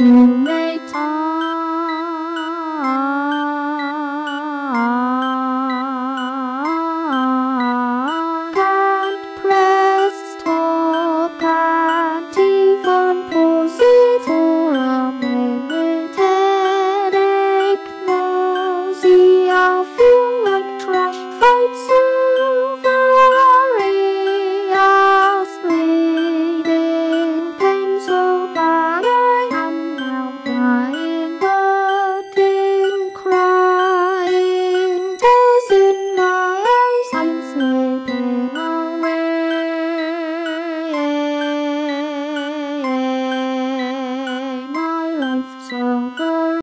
Mm-hmm.